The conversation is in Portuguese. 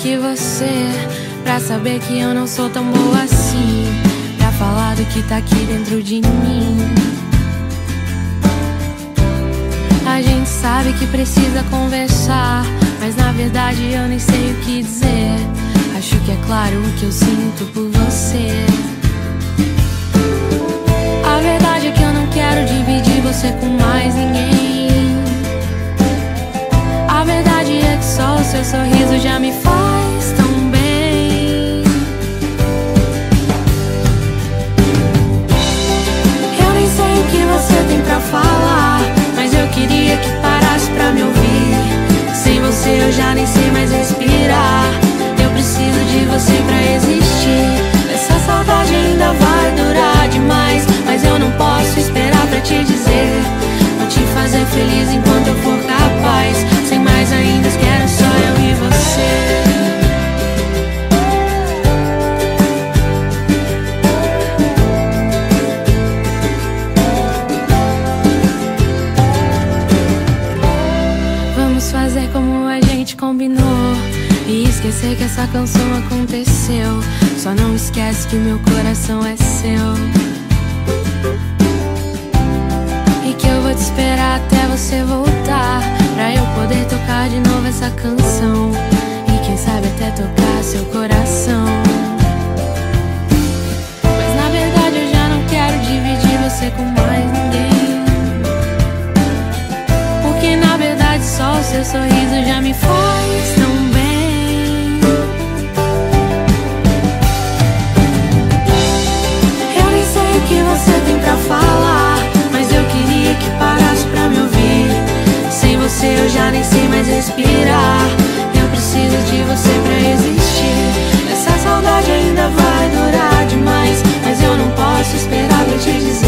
que você Pra saber que eu não sou tão boa assim Pra falar do que tá aqui dentro de mim. A gente sabe que precisa conversar Mas na verdade eu nem sei o que dizer. Acho que é claro o que eu sinto por você. A verdade é que eu não quero dividir você com já me faz Vamos fazer como a gente combinou E esquecer que essa canção aconteceu Só não esquece que meu coração é seu E que eu vou te esperar até você voltar Pra eu poder tocar de novo essa canção E quem sabe até tocar seu coração Mas na verdade eu já não quero dividir você com Seu sorriso já me faz tão bem. Eu nem sei o que você tem pra falar, mas eu queria que parasse pra me ouvir. Sem você eu já nem sei mais respirar. Eu preciso de você pra existir. Essa saudade ainda vai durar demais, mas eu não posso esperar pra te dizer.